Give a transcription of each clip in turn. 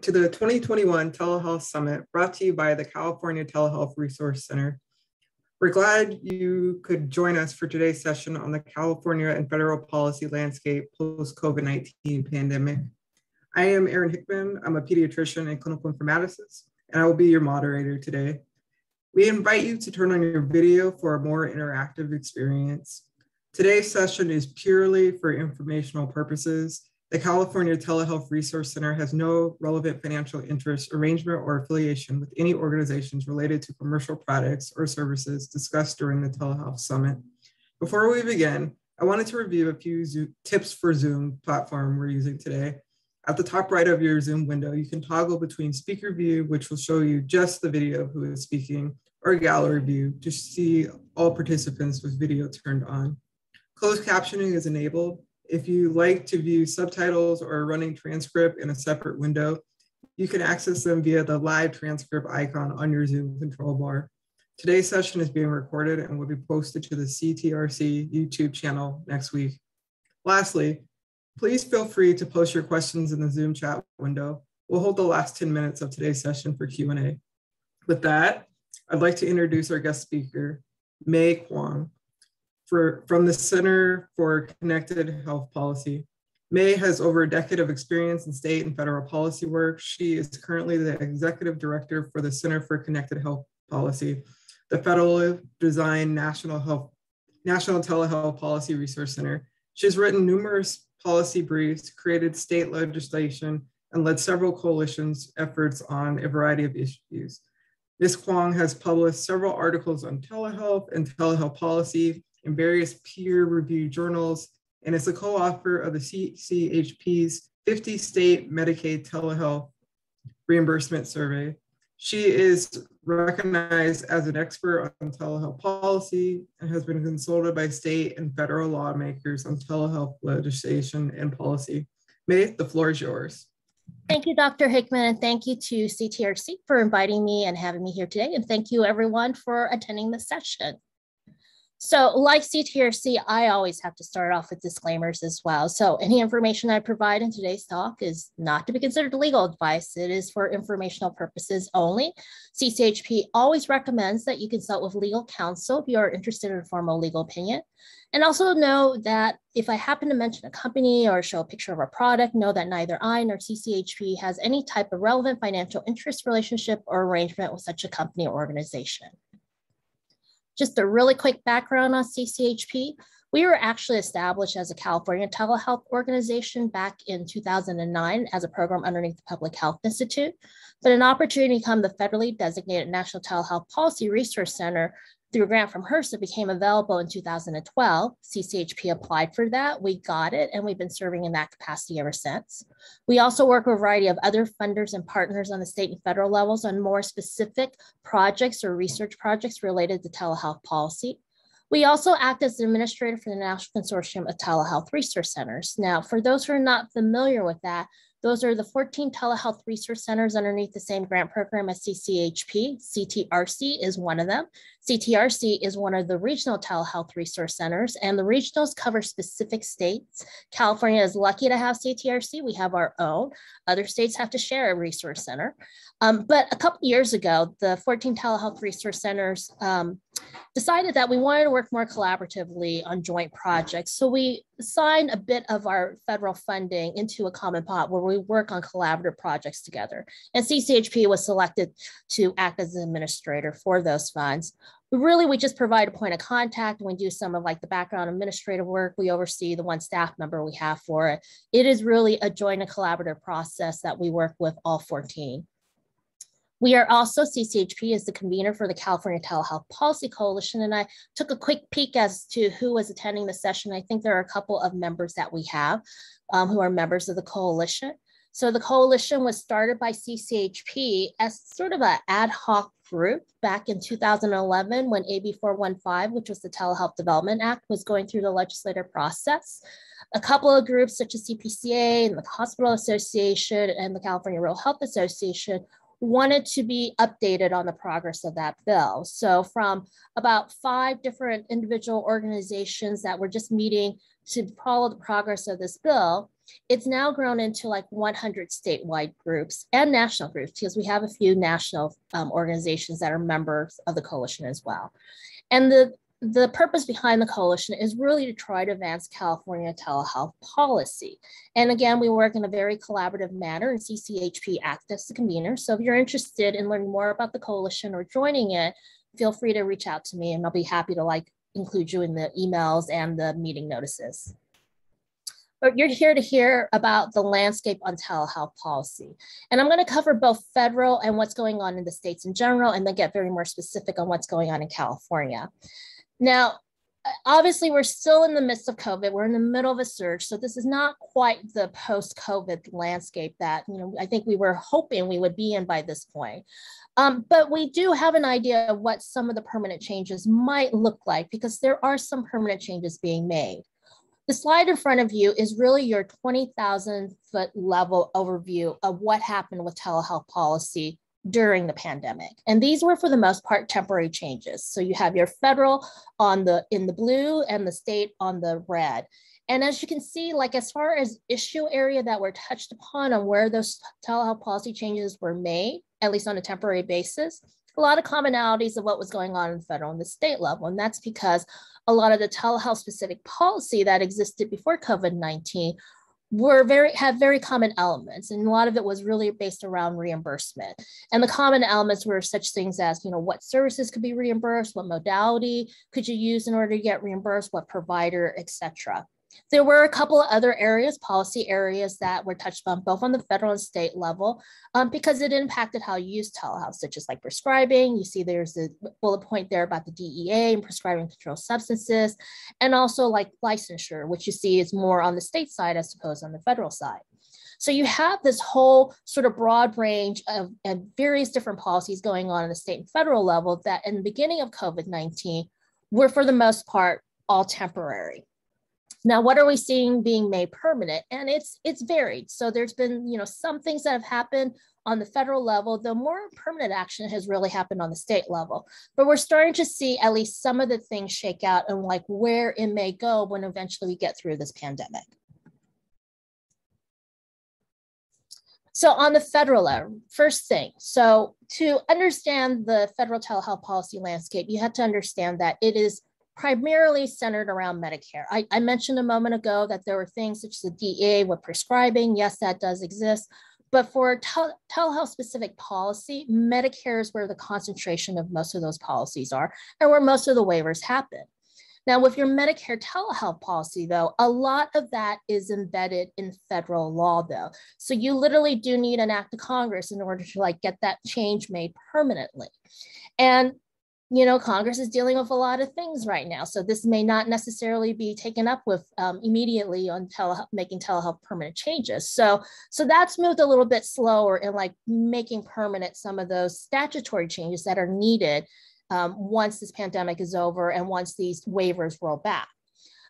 to the 2021 Telehealth Summit brought to you by the California Telehealth Resource Center. We're glad you could join us for today's session on the California and federal policy landscape post COVID 19 pandemic. I am Erin Hickman. I'm a pediatrician and clinical informaticist, and I will be your moderator today. We invite you to turn on your video for a more interactive experience. Today's session is purely for informational purposes. The California Telehealth Resource Center has no relevant financial interest, arrangement, or affiliation with any organizations related to commercial products or services discussed during the Telehealth Summit. Before we begin, I wanted to review a few Zoom tips for Zoom platform we're using today. At the top right of your Zoom window, you can toggle between speaker view, which will show you just the video of who is speaking, or gallery view to see all participants with video turned on. Closed captioning is enabled. If you like to view subtitles or a running transcript in a separate window, you can access them via the live transcript icon on your Zoom control bar. Today's session is being recorded and will be posted to the CTRC YouTube channel next week. Lastly, please feel free to post your questions in the Zoom chat window. We'll hold the last 10 minutes of today's session for Q&A. With that, I'd like to introduce our guest speaker, Mei Kwong, for, from the Center for Connected Health Policy. Mei has over a decade of experience in state and federal policy work. She is currently the executive director for the Center for Connected Health Policy, the Federal Design National Health National Telehealth Policy Resource Center. She has written numerous policy briefs, created state legislation, and led several coalitions efforts on a variety of issues. Ms. Kwong has published several articles on telehealth and telehealth policy, in various peer-reviewed journals and is a co-author of the CCHP's 50 state Medicaid telehealth reimbursement survey. She is recognized as an expert on telehealth policy and has been consulted by state and federal lawmakers on telehealth legislation and policy. Mei, the floor is yours. Thank you, Dr. Hickman, and thank you to CTRC for inviting me and having me here today. And thank you everyone for attending the session. So like CTRC, I always have to start off with disclaimers as well. So any information I provide in today's talk is not to be considered legal advice. It is for informational purposes only. CCHP always recommends that you consult with legal counsel if you are interested in a formal legal opinion. And also know that if I happen to mention a company or show a picture of a product, know that neither I nor CCHP has any type of relevant financial interest relationship or arrangement with such a company or organization. Just a really quick background on CCHP. We were actually established as a California telehealth organization back in 2009 as a program underneath the Public Health Institute. But an opportunity to become the federally designated National Telehealth Policy Resource Center through a grant from HRSA became available in 2012. CCHP applied for that. We got it, and we've been serving in that capacity ever since. We also work with a variety of other funders and partners on the state and federal levels on more specific projects or research projects related to telehealth policy. We also act as the administrator for the National Consortium of Telehealth Resource Centers. Now, for those who are not familiar with that, those are the 14 telehealth research centers underneath the same grant program as CCHP. CTRC is one of them. CTRC is one of the regional telehealth resource centers, and the regionals cover specific states. California is lucky to have CTRC. We have our own. Other states have to share a resource center. Um, but a couple years ago, the 14 telehealth resource centers um, decided that we wanted to work more collaboratively on joint projects. So we signed a bit of our federal funding into a common pot where we work on collaborative projects together. And CCHP was selected to act as an administrator for those funds. Really, we just provide a point of contact and we do some of like the background administrative work. We oversee the one staff member we have for it. It is really a joint and collaborative process that we work with all 14. We are also, CCHP is the convener for the California Telehealth Policy Coalition, and I took a quick peek as to who was attending the session. I think there are a couple of members that we have um, who are members of the coalition. So the coalition was started by CCHP as sort of an ad hoc group back in 2011 when AB 415, which was the Telehealth Development Act, was going through the legislative process. A couple of groups such as CPCA and the Hospital Association and the California Rural Health Association wanted to be updated on the progress of that bill. So from about five different individual organizations that were just meeting to follow the progress of this bill, it's now grown into like 100 statewide groups and national groups because we have a few national um, organizations that are members of the coalition as well. And the the purpose behind the coalition is really to try to advance California telehealth policy. And again, we work in a very collaborative manner and CCHP acts as the convener. So if you're interested in learning more about the coalition or joining it, feel free to reach out to me and I'll be happy to like include you in the emails and the meeting notices. But you're here to hear about the landscape on telehealth policy. And I'm gonna cover both federal and what's going on in the states in general, and then get very more specific on what's going on in California. Now, obviously, we're still in the midst of COVID. We're in the middle of a surge. So this is not quite the post-COVID landscape that you know I think we were hoping we would be in by this point. Um, but we do have an idea of what some of the permanent changes might look like because there are some permanent changes being made. The slide in front of you is really your 20,000 foot level overview of what happened with telehealth policy during the pandemic. And these were for the most part temporary changes. So you have your federal on the in the blue and the state on the red. And as you can see, like as far as issue area that were touched upon on where those telehealth policy changes were made, at least on a temporary basis, a lot of commonalities of what was going on in the federal and the state level. And that's because a lot of the telehealth specific policy that existed before COVID-19 were very have very common elements and a lot of it was really based around reimbursement and the common elements were such things as you know what services could be reimbursed what modality could you use in order to get reimbursed what provider etc there were a couple of other areas, policy areas that were touched on both on the federal and state level um, because it impacted how you use telehealth, such as like prescribing. You see there's a bullet point there about the DEA and prescribing controlled substances, and also like licensure, which you see is more on the state side as opposed on the federal side. So you have this whole sort of broad range of, of various different policies going on in the state and federal level that in the beginning of COVID-19 were for the most part all temporary. Now, what are we seeing being made permanent? And it's it's varied. So there's been, you know, some things that have happened on the federal level, though more permanent action has really happened on the state level. But we're starting to see at least some of the things shake out and like where it may go when eventually we get through this pandemic. So on the federal level, first thing, so to understand the federal telehealth policy landscape, you have to understand that it is primarily centered around Medicare. I, I, mentioned a moment ago that there were things such as the DEA with prescribing. Yes, that does exist. But for tel telehealth specific policy, Medicare is where the concentration of most of those policies are and where most of the waivers happen. Now, with your Medicare telehealth policy, though, a lot of that is embedded in federal law, though. So you literally do need an act of Congress in order to like get that change made permanently. And you know, Congress is dealing with a lot of things right now. So this may not necessarily be taken up with um, immediately on tele making telehealth permanent changes. So, so that's moved a little bit slower in like making permanent some of those statutory changes that are needed um, once this pandemic is over and once these waivers roll back.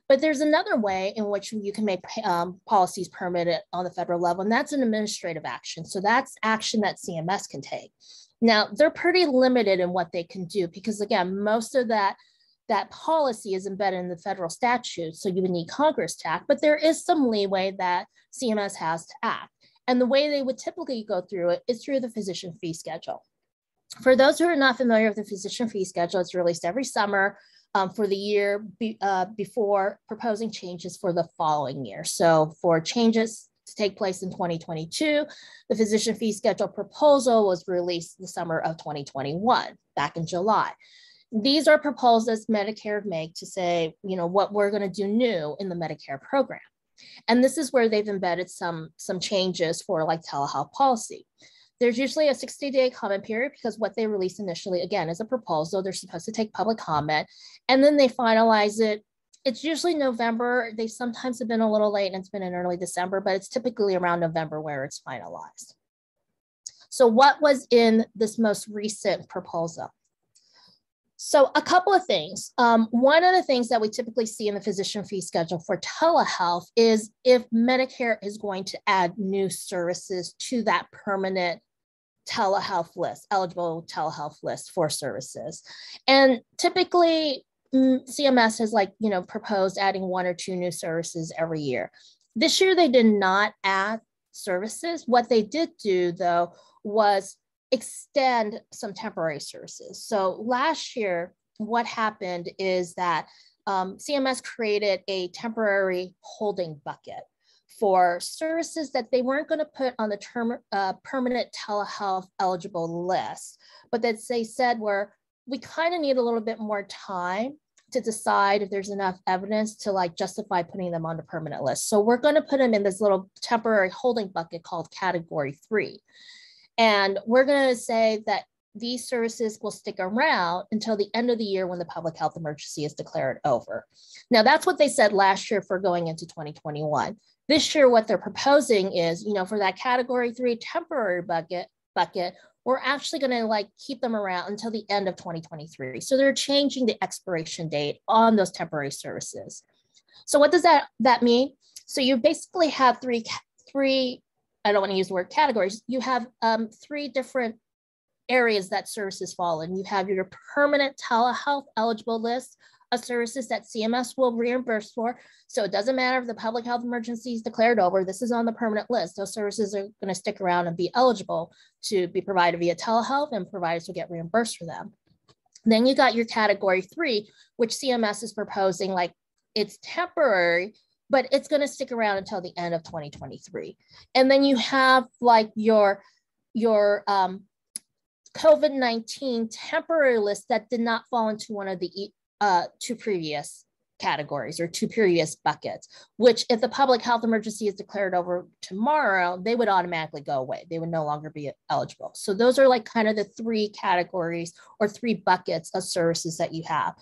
But there's another way in which you can make um, policies permanent on the federal level, and that's an administrative action. So that's action that CMS can take. Now, they're pretty limited in what they can do because, again, most of that that policy is embedded in the federal statute, so you would need Congress to act, but there is some leeway that CMS has to act. And the way they would typically go through it is through the physician fee schedule. For those who are not familiar with the physician fee schedule, it's released every summer um, for the year be, uh, before proposing changes for the following year. So for changes to take place in 2022. The physician fee schedule proposal was released the summer of 2021, back in July. These are proposals Medicare make to say, you know, what we're going to do new in the Medicare program. And this is where they've embedded some, some changes for like telehealth policy. There's usually a 60 day comment period because what they release initially, again, is a proposal. They're supposed to take public comment and then they finalize it it's usually November. They sometimes have been a little late and it's been in early December, but it's typically around November where it's finalized. So what was in this most recent proposal? So a couple of things. Um, one of the things that we typically see in the physician fee schedule for telehealth is if Medicare is going to add new services to that permanent telehealth list, eligible telehealth list for services. And typically CMS has like, you know, proposed adding one or two new services every year. This year, they did not add services. What they did do, though, was extend some temporary services. So last year, what happened is that um, CMS created a temporary holding bucket for services that they weren't going to put on the term, uh, permanent telehealth eligible list, but that they said were we kind of need a little bit more time to decide if there's enough evidence to like justify putting them on the permanent list. So we're going to put them in this little temporary holding bucket called category three. And we're going to say that these services will stick around until the end of the year when the public health emergency is declared over. Now, that's what they said last year for going into 2021. This year, what they're proposing is, you know, for that category three temporary bucket, bucket, we're actually going to like keep them around until the end of 2023. So they're changing the expiration date on those temporary services. So what does that that mean? So you basically have three three I don't want to use the word categories. You have um, three different areas that services fall in. You have your permanent telehealth eligible list services that CMS will reimburse for. So it doesn't matter if the public health emergency is declared over, this is on the permanent list. Those services are going to stick around and be eligible to be provided via telehealth and providers will get reimbursed for them. Then you got your category three, which CMS is proposing like it's temporary, but it's going to stick around until the end of 2023. And then you have like your, your um, COVID-19 temporary list that did not fall into one of the uh, two previous categories or two previous buckets, which if the public health emergency is declared over tomorrow, they would automatically go away. They would no longer be eligible. So those are like kind of the three categories or three buckets of services that you have.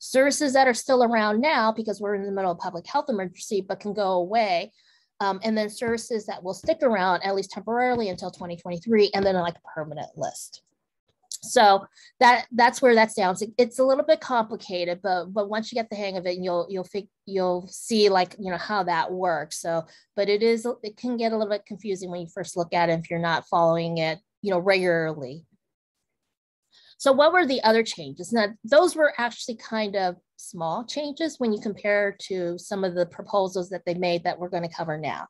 Services that are still around now because we're in the middle of public health emergency, but can go away. Um, and then services that will stick around at least temporarily until 2023, and then like a permanent list so that that's where that sounds. It's a little bit complicated but but once you get the hang of it you'll you'll fig, you'll see like you know how that works. So but it is it can get a little bit confusing when you first look at it if you're not following it you know regularly. So what were the other changes? Now those were actually kind of small changes when you compare to some of the proposals that they made that we're going to cover now.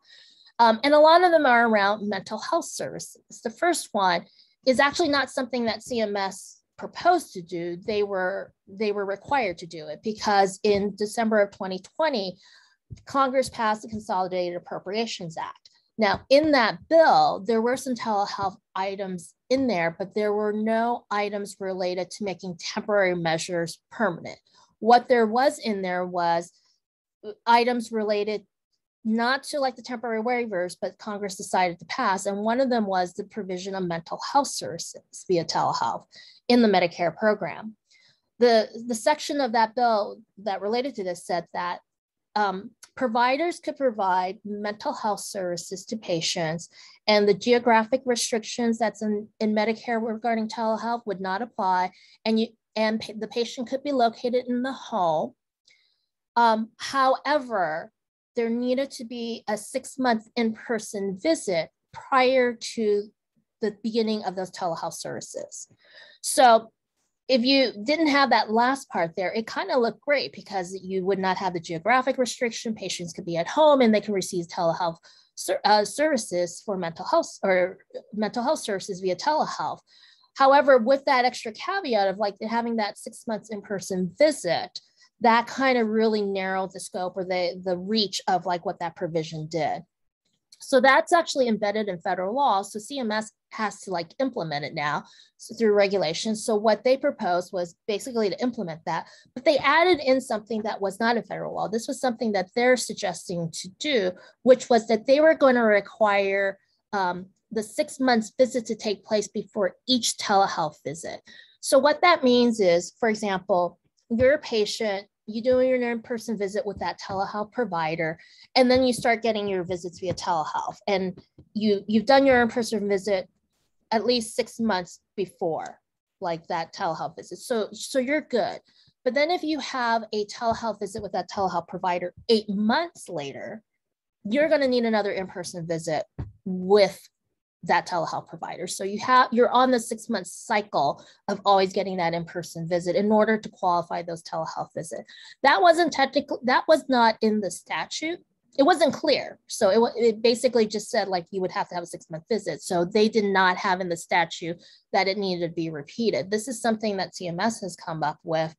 Um, and a lot of them are around mental health services. The first one is actually not something that CMS proposed to do. They were they were required to do it because in December of 2020, Congress passed the Consolidated Appropriations Act. Now, in that bill, there were some telehealth items in there, but there were no items related to making temporary measures permanent. What there was in there was items related not to like the temporary waivers, but Congress decided to pass. And one of them was the provision of mental health services via telehealth in the Medicare program. The, the section of that bill that related to this said that um, providers could provide mental health services to patients and the geographic restrictions that's in, in Medicare regarding telehealth would not apply and you and the patient could be located in the home. Um, however, there needed to be a six month in person visit prior to the beginning of those telehealth services. So if you didn't have that last part there, it kind of looked great because you would not have the geographic restriction. Patients could be at home and they can receive telehealth uh, services for mental health or mental health services via telehealth. However, with that extra caveat of like having that six months in-person visit, that kind of really narrowed the scope or the, the reach of like what that provision did. So that's actually embedded in federal law. So CMS has to like implement it now through regulations. So what they proposed was basically to implement that, but they added in something that was not in federal law. This was something that they're suggesting to do, which was that they were going to require um, the six months visit to take place before each telehealth visit. So what that means is, for example, you're a patient, you do your in-person visit with that telehealth provider, and then you start getting your visits via telehealth. And you you've done your in-person visit at least six months before, like that telehealth visit. So so you're good. But then if you have a telehealth visit with that telehealth provider eight months later, you're going to need another in-person visit with that telehealth provider. So you have you're on the six month cycle of always getting that in-person visit in order to qualify those telehealth visit. That wasn't technically that was not in the statute. it wasn't clear. So it, it basically just said like you would have to have a six month visit. So they did not have in the statute that it needed to be repeated. This is something that CMS has come up with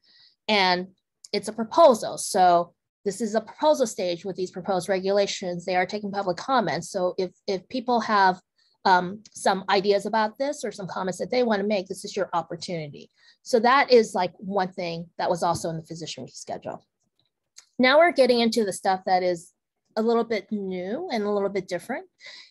and it's a proposal. So this is a proposal stage with these proposed regulations. They are taking public comments. So if, if people have um, some ideas about this or some comments that they want to make, this is your opportunity. So that is like one thing that was also in the physician schedule. Now we're getting into the stuff that is a little bit new and a little bit different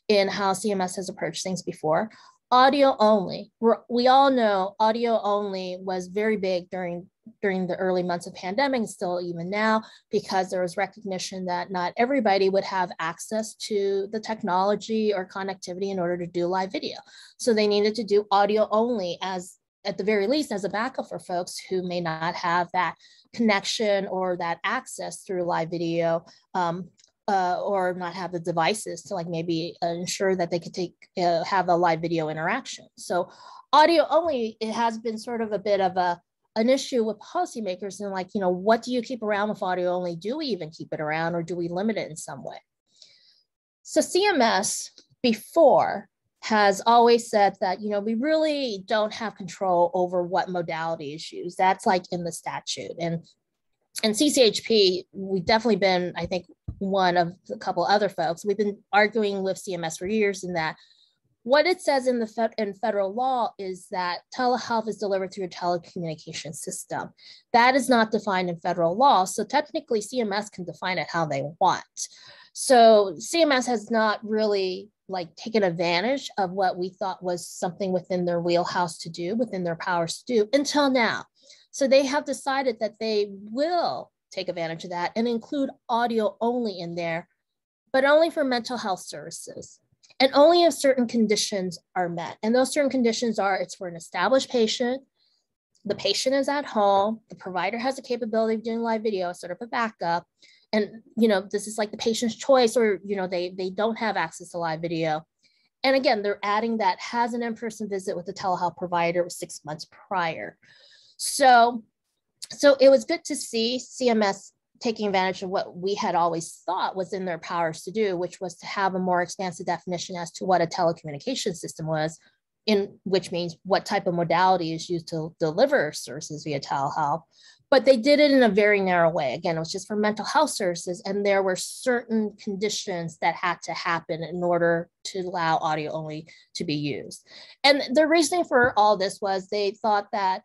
in how CMS has approached things before. Audio only. We're, we all know audio only was very big during during the early months of pandemic still even now because there was recognition that not everybody would have access to the technology or connectivity in order to do live video. So they needed to do audio only as at the very least as a backup for folks who may not have that connection or that access through live video um, uh, or not have the devices to like maybe ensure that they could take uh, have a live video interaction. So audio only it has been sort of a bit of a an issue with policymakers and like you know what do you keep around with audio only? Do we even keep it around or do we limit it in some way? So CMS before has always said that you know we really don't have control over what modality is used. That's like in the statute and and CCHP, we've definitely been, I think, one of a couple other folks. We've been arguing with CMS for years in that what it says in the fed, in federal law is that telehealth is delivered through a telecommunication system. That is not defined in federal law. So technically CMS can define it how they want. So CMS has not really like taken advantage of what we thought was something within their wheelhouse to do, within their powers to do until now. So they have decided that they will take advantage of that and include audio only in there, but only for mental health services and only if certain conditions are met. And those certain conditions are it's for an established patient, the patient is at home, the provider has the capability of doing live video, sort of a backup. And you know, this is like the patient's choice, or you know, they they don't have access to live video. And again, they're adding that has an in-person visit with the telehealth provider six months prior. So so it was good to see CMS taking advantage of what we had always thought was in their powers to do, which was to have a more expansive definition as to what a telecommunication system was, in which means what type of modality is used to deliver services via telehealth. But they did it in a very narrow way. Again, it was just for mental health services, and there were certain conditions that had to happen in order to allow audio only to be used. And the reasoning for all this was they thought that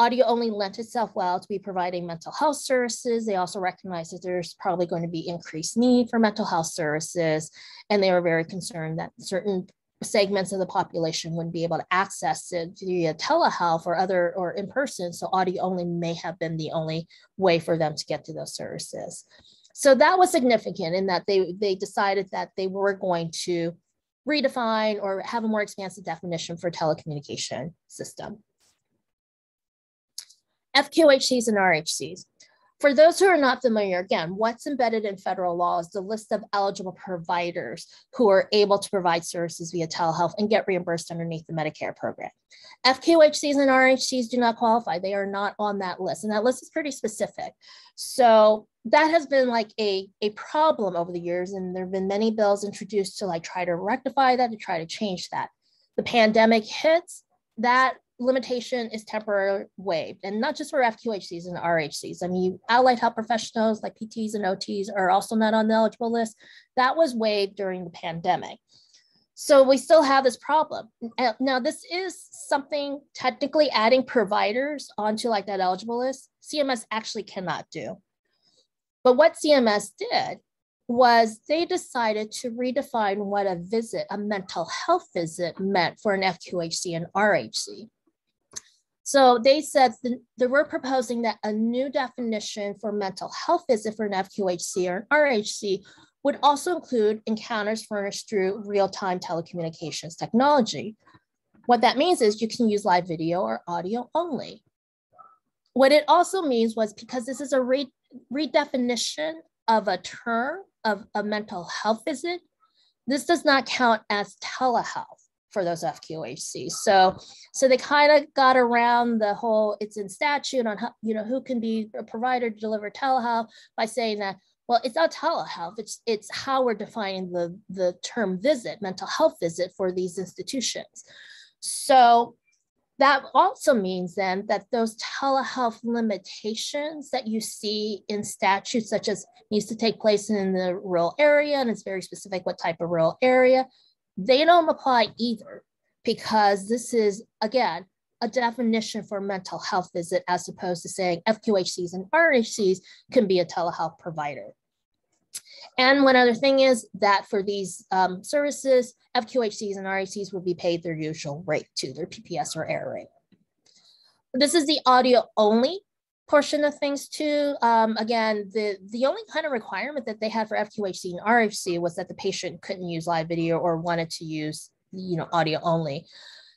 Audio only lent itself well to be providing mental health services. They also recognized that there's probably going to be increased need for mental health services. And they were very concerned that certain segments of the population wouldn't be able to access it via telehealth or other or in person. So audio only may have been the only way for them to get to those services. So that was significant in that they, they decided that they were going to redefine or have a more expansive definition for telecommunication system. FQHCs and RHCs. For those who are not familiar, again, what's embedded in federal law is the list of eligible providers who are able to provide services via telehealth and get reimbursed underneath the Medicare program. FQHCs and RHCs do not qualify. They are not on that list, and that list is pretty specific. So that has been like a, a problem over the years, and there have been many bills introduced to like try to rectify that, to try to change that. The pandemic hits, that limitation is temporarily waived, and not just for FQHCs and RHCs. I mean, allied health professionals like PTs and OTs are also not on the eligible list. That was waived during the pandemic. So we still have this problem. Now, this is something technically adding providers onto like that eligible list, CMS actually cannot do. But what CMS did was they decided to redefine what a visit, a mental health visit meant for an FQHC and RHC. So they said they were proposing that a new definition for mental health visit for an FQHC or an RHC would also include encounters furnished through real-time telecommunications technology. What that means is you can use live video or audio only. What it also means was because this is a re redefinition of a term of a mental health visit, this does not count as telehealth for those FQHCs. So, so they kind of got around the whole it's in statute on how, you know who can be a provider to deliver telehealth by saying that Well, it's not telehealth. It's it's how we're defining the the term visit, mental health visit for these institutions. So that also means then that those telehealth limitations that you see in statutes, such as needs to take place in the rural area, and it's very specific what type of rural area, they don't apply either because this is, again, a definition for mental health visit as opposed to saying FQHCs and RHCs can be a telehealth provider. And one other thing is that for these um, services, FQHCs and RHCs will be paid their usual rate to their PPS or AIR rate. This is the audio only portion of things too. Um, again, the, the only kind of requirement that they had for FQHC and RHC was that the patient couldn't use live video or wanted to use you know, audio only.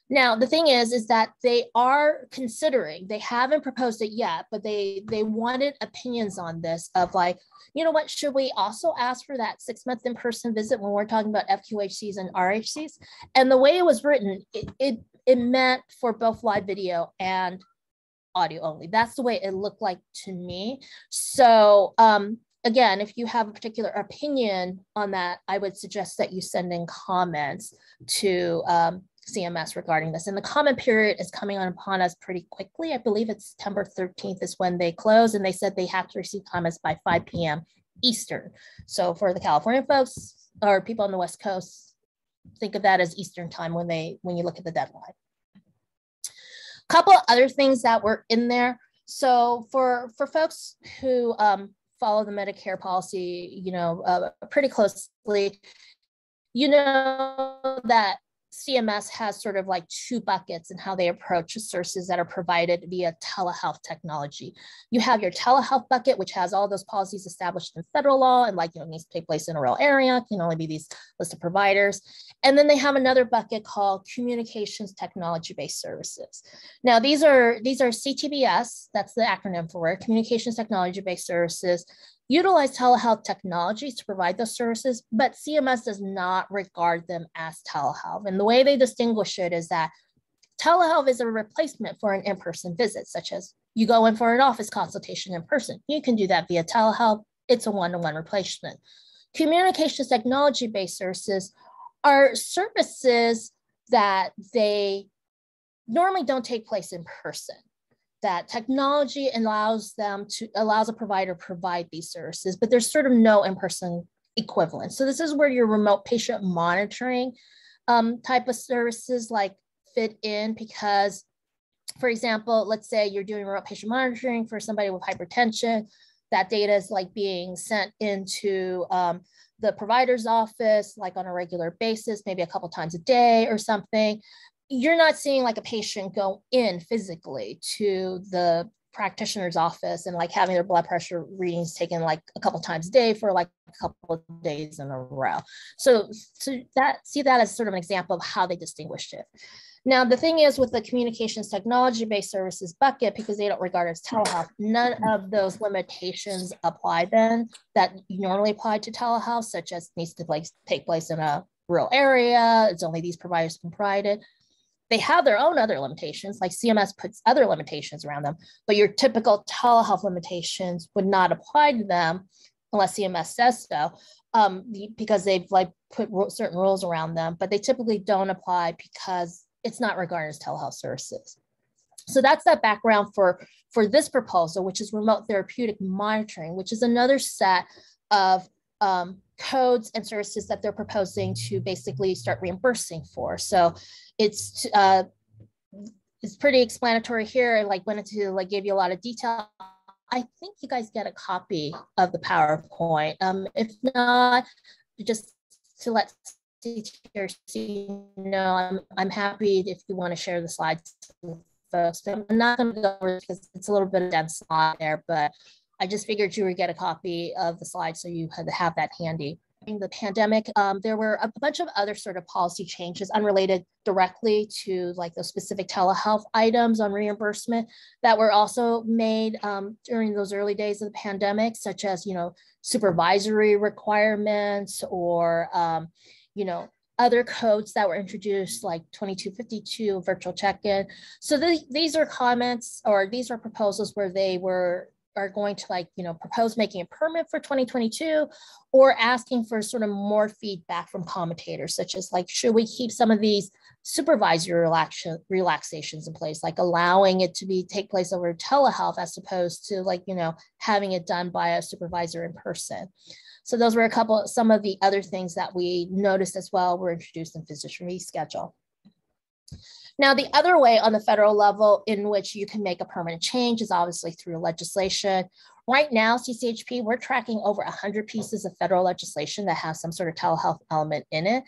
Now, the thing is, is that they are considering, they haven't proposed it yet, but they they wanted opinions on this of like, you know what, should we also ask for that six month in-person visit when we're talking about FQHCs and RHCs? And the way it was written, it, it, it meant for both live video and audio only. That's the way it looked like to me. So um, again, if you have a particular opinion on that, I would suggest that you send in comments to um, CMS regarding this. And the comment period is coming on upon us pretty quickly. I believe it's September 13th is when they close, and they said they have to receive comments by 5 p.m. Eastern. So for the California folks or people on the West Coast, think of that as Eastern time when they when you look at the deadline. A couple other things that were in there. So for for folks who um, follow the Medicare policy, you know, uh, pretty closely, you know that CMS has sort of like two buckets in how they approach services that are provided via telehealth technology. You have your telehealth bucket, which has all those policies established in federal law and like, you know, needs to take place in a rural area, can only be these list of providers. And then they have another bucket called communications technology-based services. Now, these are, these are CTBS, that's the acronym for it, communications technology-based services utilize telehealth technologies to provide those services, but CMS does not regard them as telehealth. And the way they distinguish it is that telehealth is a replacement for an in-person visit, such as you go in for an office consultation in person. You can do that via telehealth. It's a one-to-one replacement. Communications technology-based services are services that they normally don't take place in person that technology allows them to allows a provider provide these services, but there's sort of no in-person equivalent. So this is where your remote patient monitoring um, type of services like fit in because, for example, let's say you're doing remote patient monitoring for somebody with hypertension, that data is like being sent into um, the provider's office like on a regular basis, maybe a couple times a day or something you're not seeing like a patient go in physically to the practitioner's office and like having their blood pressure readings taken like a couple times a day for like a couple of days in a row. So, so that see that as sort of an example of how they distinguished it. Now, the thing is with the communications technology-based services bucket, because they don't regard as telehealth, none of those limitations apply then that normally apply to telehealth, such as needs to like take place in a rural area, it's only these providers can provide it. They have their own other limitations, like CMS puts other limitations around them, but your typical telehealth limitations would not apply to them unless CMS says so, um, because they've like put certain rules around them, but they typically don't apply because it's not regarded as telehealth services. So that's that background for, for this proposal, which is remote therapeutic monitoring, which is another set of um, codes and services that they're proposing to basically start reimbursing for. So it's uh, it's pretty explanatory here. I like went into like gave you a lot of detail. I think you guys get a copy of the PowerPoint. Um, if not, just to let CTRC know, I'm, I'm happy if you want to share the slides with folks. I'm not going to go over because it's a little bit of dense slide there, but I just figured you would get a copy of the slide so you had to have that handy. During the pandemic, um, there were a bunch of other sort of policy changes unrelated directly to like those specific telehealth items on reimbursement that were also made um, during those early days of the pandemic, such as, you know, supervisory requirements or, um, you know, other codes that were introduced like 2252 virtual check-in. So the, these are comments or these are proposals where they were are going to like, you know, propose making a permit for 2022 or asking for sort of more feedback from commentators, such as like, should we keep some of these supervisory relaxation, relaxations in place, like allowing it to be take place over telehealth as opposed to like, you know, having it done by a supervisor in person. So those were a couple, some of the other things that we noticed as well were introduced in physician fee schedule. Now, the other way on the federal level in which you can make a permanent change is obviously through legislation. Right now, CCHP, we're tracking over 100 pieces of federal legislation that have some sort of telehealth element in it.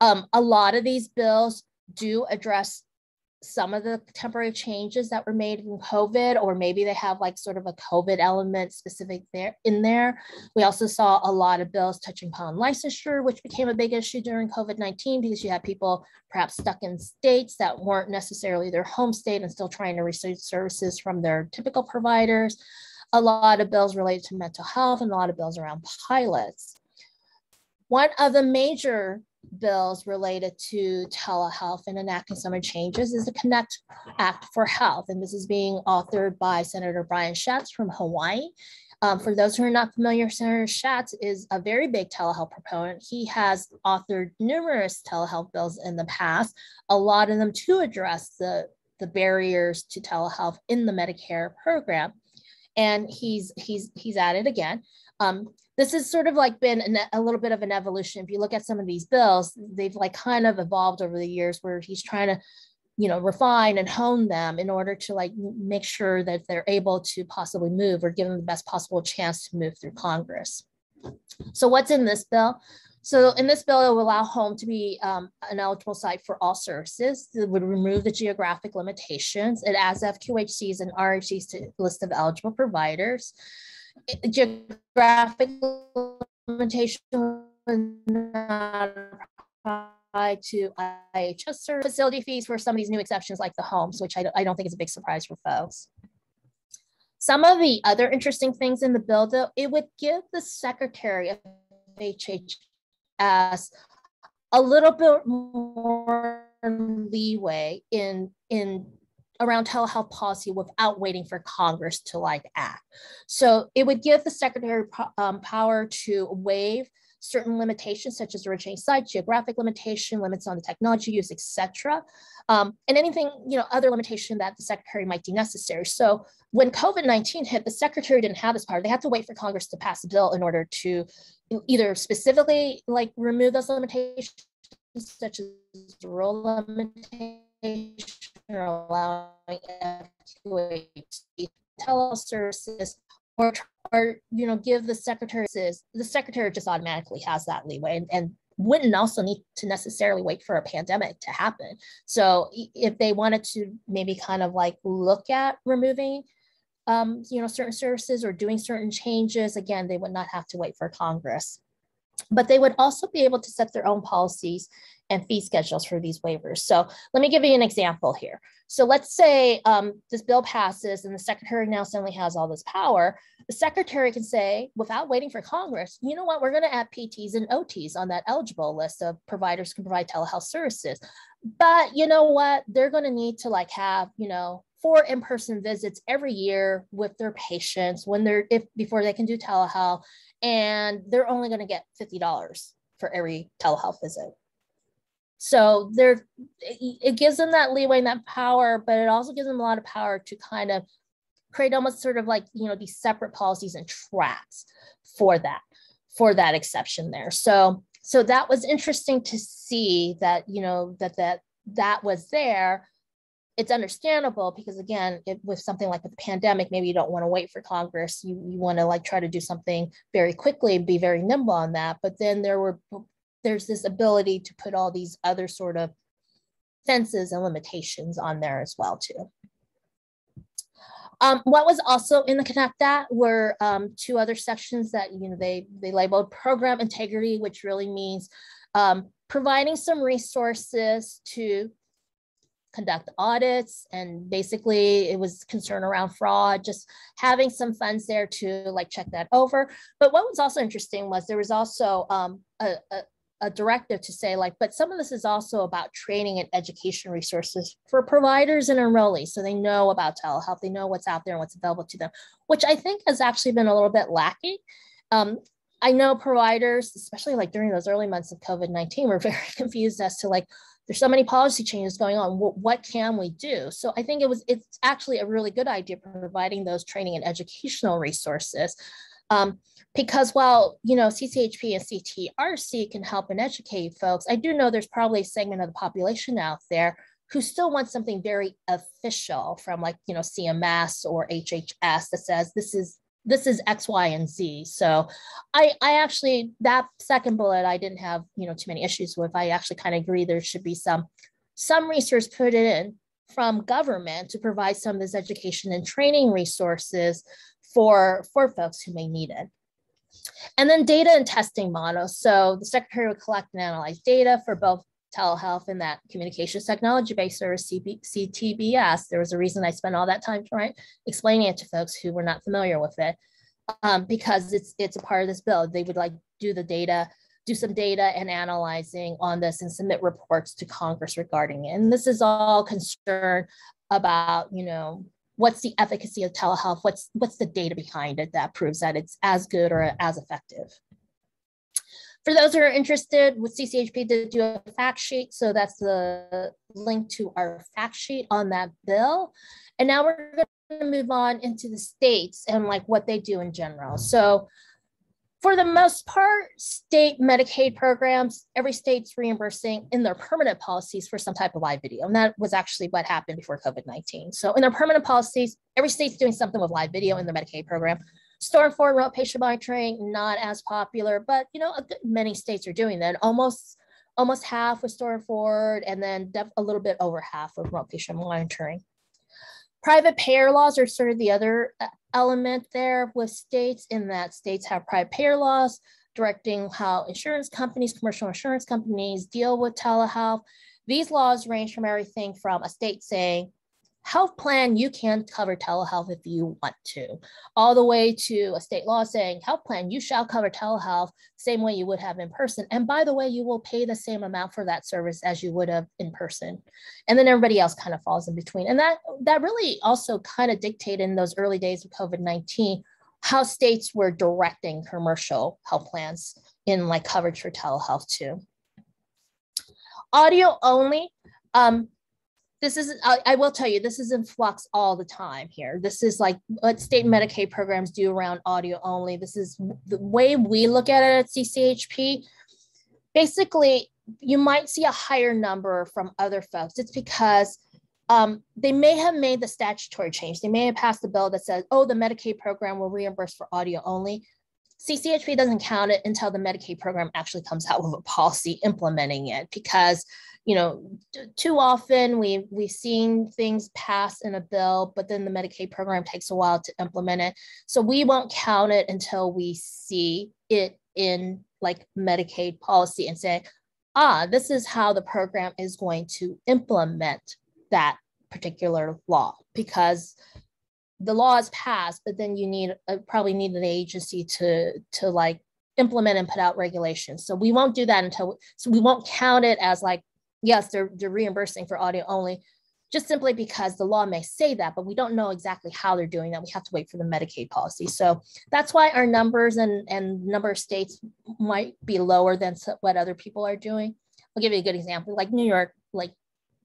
Um, a lot of these bills do address some of the temporary changes that were made in COVID, or maybe they have like sort of a COVID element specific there in there. We also saw a lot of bills touching upon licensure, which became a big issue during COVID-19 because you had people perhaps stuck in states that weren't necessarily their home state and still trying to receive services from their typical providers. A lot of bills related to mental health and a lot of bills around pilots. One of the major bills related to telehealth and enacting some changes is the Connect Act for Health. And this is being authored by Senator Brian Schatz from Hawaii. Um, for those who are not familiar, Senator Schatz is a very big telehealth proponent. He has authored numerous telehealth bills in the past, a lot of them to address the, the barriers to telehealth in the Medicare program. And he's he's he's at it again. Um, this has sort of like been an, a little bit of an evolution. If you look at some of these bills, they've like kind of evolved over the years where he's trying to, you know, refine and hone them in order to like make sure that they're able to possibly move or give them the best possible chance to move through Congress. So what's in this bill? So in this bill, it will allow home to be um, an eligible site for all services. It would remove the geographic limitations. It adds FQHCs and RHCs to list of eligible providers geographic limitation would not apply to IHS or facility fees for some of these new exceptions like the homes, which I, I don't think is a big surprise for folks. Some of the other interesting things in the bill, though, it would give the Secretary of HHS a little bit more leeway in, in around telehealth policy without waiting for Congress to like act. So it would give the secretary um, power to waive certain limitations such as originating site, geographic limitation, limits on the technology use, etc. Um, and anything, you know, other limitation that the secretary might deem necessary. So when COVID-19 hit, the secretary didn't have this power. They had to wait for Congress to pass a bill in order to either specifically like remove those limitations such as role limitation or allowing teleservices or, or you know give the secretary the secretary just automatically has that leeway and, and wouldn't also need to necessarily wait for a pandemic to happen. So if they wanted to maybe kind of like look at removing um, you know certain services or doing certain changes again they would not have to wait for congress but they would also be able to set their own policies and fee schedules for these waivers. So let me give you an example here. So let's say um, this bill passes and the secretary now suddenly has all this power. The secretary can say, without waiting for Congress, you know what, we're going to add PTs and OTs on that eligible list of providers can provide telehealth services. But you know what, they're going to need to like have, you know, four in-person visits every year with their patients when they're if before they can do telehealth and they're only going to get $50 for every telehealth visit so there, it gives them that leeway and that power, but it also gives them a lot of power to kind of create almost sort of like you know these separate policies and tracks for that for that exception there. So so that was interesting to see that you know that that that was there. It's understandable because again, it, with something like the pandemic, maybe you don't want to wait for Congress. You you want to like try to do something very quickly, be very nimble on that. But then there were there's this ability to put all these other sort of fences and limitations on there as well too. Um, what was also in the Connect Act were um, two other sections that you know they they labeled program integrity, which really means um, providing some resources to conduct audits and basically it was concern around fraud just having some funds there to like check that over but what was also interesting was there was also um, a, a, a directive to say like, but some of this is also about training and education resources for providers and enrollees. So they know about telehealth, they know what's out there and what's available to them, which I think has actually been a little bit lacking. Um, I know providers, especially like during those early months of COVID-19, were very confused as to like, there's so many policy changes going on. What, what can we do? So I think it was, it's actually a really good idea providing those training and educational resources. Um, because while you know CCHP and CTRC can help and educate folks, I do know there's probably a segment of the population out there who still wants something very official from like you know CMS or HHS that says this is this is X, Y, and Z. So I I actually that second bullet I didn't have you know too many issues with. I actually kind of agree there should be some some resource put in from government to provide some of this education and training resources for for folks who may need it. And then data and testing models. So the secretary would collect and analyze data for both telehealth and that communications technology based service CB, CTBS. There was a reason I spent all that time right explaining it to folks who were not familiar with it um, because it's it's a part of this bill. They would like do the data, do some data and analyzing on this and submit reports to Congress regarding it. And this is all concern about, you know, what's the efficacy of telehealth? What's, what's the data behind it that proves that it's as good or as effective? For those who are interested, with CCHP did do a fact sheet. So that's the link to our fact sheet on that bill. And now we're going to move on into the states and like what they do in general. So for the most part, state Medicaid programs, every state's reimbursing in their permanent policies for some type of live video. And that was actually what happened before COVID 19. So, in their permanent policies, every state's doing something with live video in their Medicaid program. Store and forward remote patient monitoring, not as popular, but you know, many states are doing that. Almost almost half with Store and forward, and then a little bit over half with remote patient monitoring. Private payer laws are sort of the other uh, element there with states in that states have private payer laws directing how insurance companies, commercial insurance companies deal with telehealth. These laws range from everything from a state saying, health plan, you can cover telehealth if you want to, all the way to a state law saying health plan, you shall cover telehealth same way you would have in person. And by the way, you will pay the same amount for that service as you would have in person. And then everybody else kind of falls in between. And that that really also kind of dictated in those early days of COVID-19 how states were directing commercial health plans in like coverage for telehealth too. Audio only. Um, this is I, I, will tell you this is in flux all the time here. This is like what state medicaid programs do around audio only. This is the way we look at it at cchp basically you might see a higher number from other folks. It's because um, they may have made the statutory change. They may have passed a bill that says oh the medicaid program will reimburse for audio only. Cchp doesn't count it until the medicaid program actually comes out with a policy implementing it because you know, too often we we've seen things pass in a bill, but then the Medicaid program takes a while to implement it. So we won't count it until we see it in like Medicaid policy and say, ah, this is how the program is going to implement that particular law because the law is passed, but then you need uh, probably need an agency to to like implement and put out regulations. So we won't do that until so we won't count it as like yes, they're, they're reimbursing for audio only, just simply because the law may say that, but we don't know exactly how they're doing that. We have to wait for the Medicaid policy. So that's why our numbers and, and number of states might be lower than what other people are doing. I'll give you a good example. Like New York, like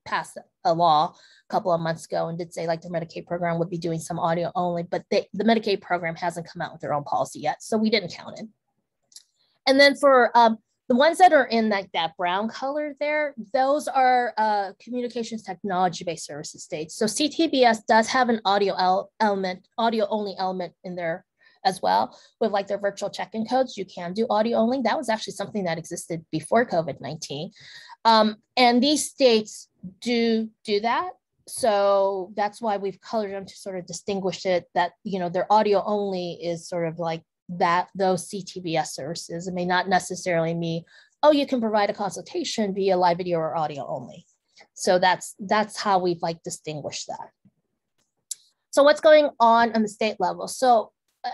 passed a law a couple of months ago and did say like the Medicaid program would be doing some audio only, but they, the Medicaid program hasn't come out with their own policy yet. So we didn't count it. And then for um, the ones that are in like that brown color there, those are uh, communications technology-based services states. So CTBS does have an audio element, audio only element in there as well with like their virtual check-in codes. You can do audio only. That was actually something that existed before COVID-19. Um, and these states do do that. So that's why we've colored them to sort of distinguish it that, you know, their audio only is sort of like that those CTBS services. It may not necessarily mean, oh, you can provide a consultation via live video or audio only. So that's that's how we've like distinguished that. So what's going on on the state level? So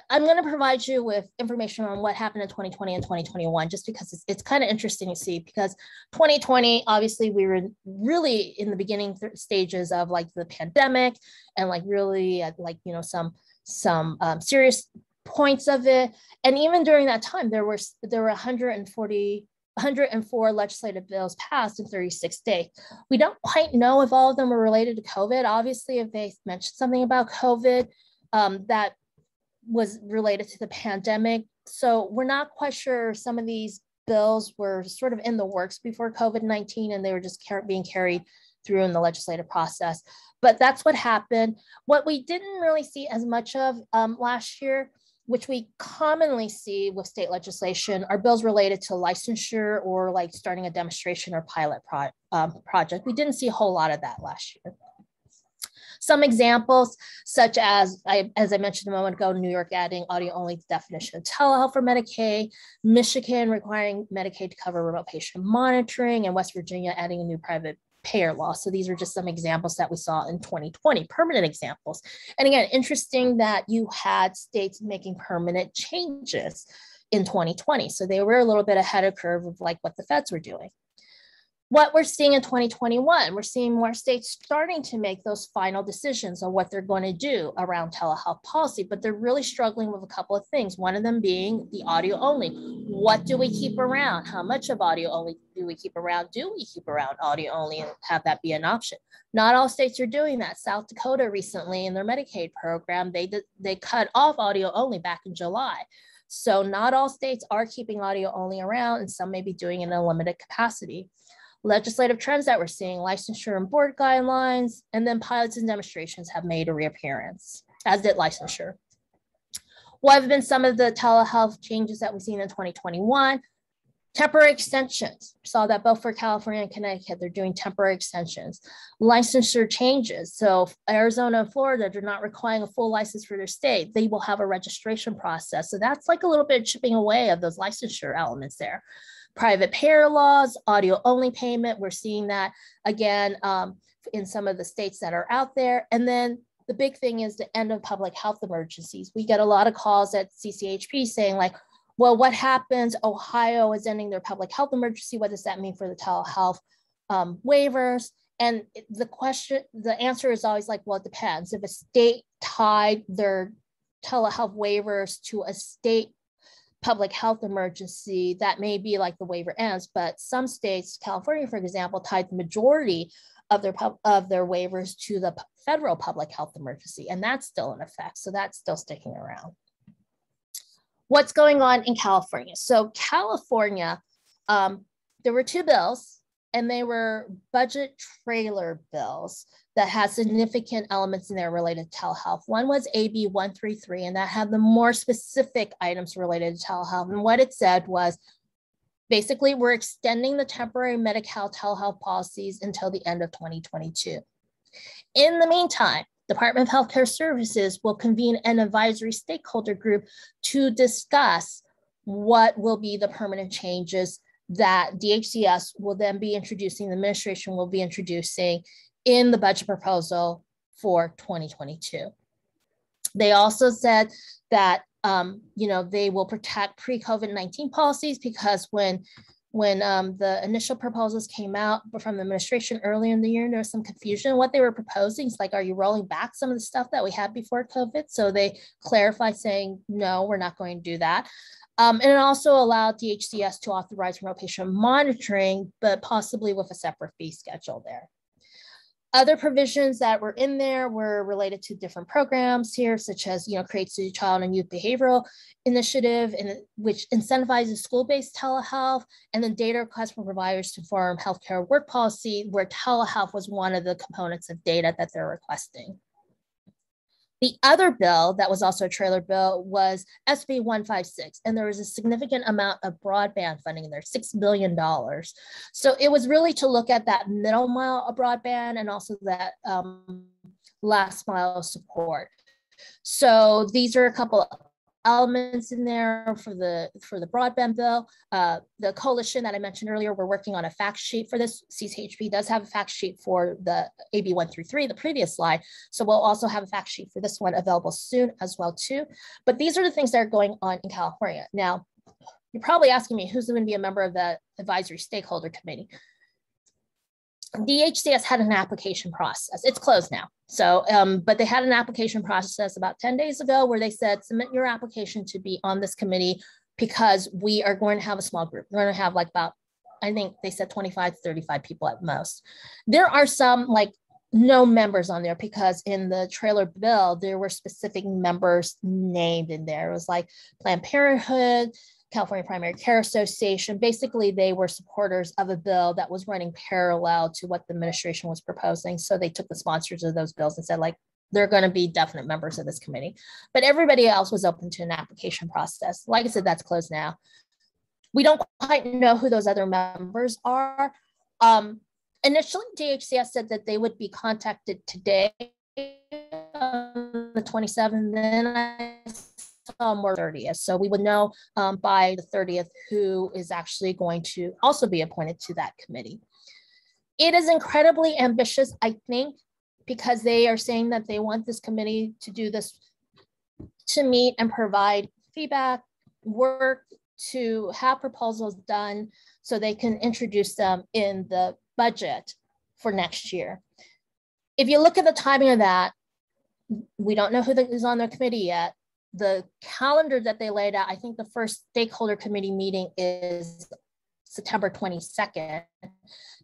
I'm going to provide you with information on what happened in 2020 and 2021, just because it's, it's kind of interesting to see. Because 2020, obviously, we were really in the beginning stages of like the pandemic, and like really at like you know some some um, serious points of it. And even during that time, there were there were 140 104 legislative bills passed in 36 days. We don't quite know if all of them were related to COVID. Obviously, if they mentioned something about COVID, um, that was related to the pandemic. So we're not quite sure some of these bills were sort of in the works before COVID 19 and they were just car- being carried through in the legislative process. But that's what happened. What we didn't really see as much of um, last year, which we commonly see with state legislation, are bills related to licensure or like starting a demonstration or pilot pro- um, project. We didn't see a whole lot of that last year. Some examples, such as, I, as I mentioned a moment ago, New York adding audio only definition of telehealth for Medicaid, Michigan requiring Medicaid to cover remote patient monitoring, and West Virginia adding a new private payer law. So these are just some examples that we saw in 2020, permanent examples. And again, interesting that you had states making permanent changes in 2020. So they were a little bit ahead of curve of like what the feds were doing what we're seeing in 2021, we're seeing more states starting to make those final decisions on what they're going to do around telehealth policy, but they're really struggling with a couple of things. One of them being the audio only. What do we keep around? How much of audio only do we keep around? Do we keep around audio only and have that be an option? Not all states are doing that. South Dakota recently in their Medicaid program, they they cut off audio only back in July. So not all states are keeping audio only around and some may be doing it in a limited capacity legislative trends that we're seeing, licensure and board guidelines, and then pilots and demonstrations have made a reappearance, as did licensure. What have been some of the telehealth changes that we've seen in 2021? Temporary extensions. Saw that both for California and Connecticut, they're doing temporary extensions. Licensure changes. So Arizona and Florida, they're not requiring a full license for their state. They will have a registration process. So that's like a little bit chipping away of those licensure elements there private payer laws, audio only payment. We're seeing that again um, in some of the states that are out there. And then the big thing is the end of public health emergencies. We get a lot of calls at CCHP saying like, well, what happens? Ohio is ending their public health emergency. What does that mean for the telehealth um, waivers? And the question, the answer is always like, well, it depends. If a state tied their telehealth waivers to a state public health emergency, that may be like the waiver ends, but some states, California, for example, tied the majority of their of their waivers to the federal public health emergency, and that's still in effect. So that's still sticking around. What's going on in California? So California, um, there were two bills, and they were budget trailer bills that had significant elements in there related to telehealth. One was AB 133, and that had the more specific items related to telehealth. And what it said was basically, we're extending the temporary Medi Cal telehealth policies until the end of 2022. In the meantime, Department of Healthcare Services will convene an advisory stakeholder group to discuss what will be the permanent changes that DHCS will then be introducing, the administration will be introducing in the budget proposal for 2022. They also said that um, you know they will protect pre-COVID-19 policies because when when um, the initial proposals came out from the administration earlier in the year, there was some confusion. What they were proposing is like, are you rolling back some of the stuff that we had before COVID? So they clarified saying, no, we're not going to do that. Um, and it also allowed DHCS to authorize remote patient monitoring, but possibly with a separate fee schedule there. Other provisions that were in there were related to different programs here, such as, you know, creates the Child and Youth Behavioral Initiative, and which incentivizes school-based telehealth, and then data requests from providers to form healthcare work policy, where telehealth was one of the components of data that they're requesting. The other bill that was also a trailer bill was SB 156, and there was a significant amount of broadband funding in there, $6 billion. So it was really to look at that middle mile of broadband and also that um, last mile of support. So these are a couple elements in there for the for the broadband bill. Uh, the coalition that I mentioned earlier, we're working on a fact sheet for this. CCHP does have a fact sheet for the AB 133, the previous slide. So we'll also have a fact sheet for this one available soon as well too. But these are the things that are going on in California. Now, you're probably asking me who's going to be a member of the advisory stakeholder committee. DHCS had an application process. It's closed now. So, um, but they had an application process about 10 days ago where they said, submit your application to be on this committee because we are going to have a small group. We're going to have like about, I think they said 25 to 35 people at most. There are some like no members on there because in the trailer bill, there were specific members named in there. It was like Planned Parenthood, California Primary Care Association. Basically, they were supporters of a bill that was running parallel to what the administration was proposing. So they took the sponsors of those bills and said, like, they're going to be definite members of this committee. But everybody else was open to an application process. Like I said, that's closed now. We don't quite know who those other members are. Um, initially, DHCS said that they would be contacted today, the 27th. Then I um, or 30th. So we would know um, by the 30th who is actually going to also be appointed to that committee. It is incredibly ambitious, I think, because they are saying that they want this committee to do this, to meet and provide feedback, work to have proposals done so they can introduce them in the budget for next year. If you look at the timing of that, we don't know who is on their committee yet the calendar that they laid out, I think the first stakeholder committee meeting is September 22nd.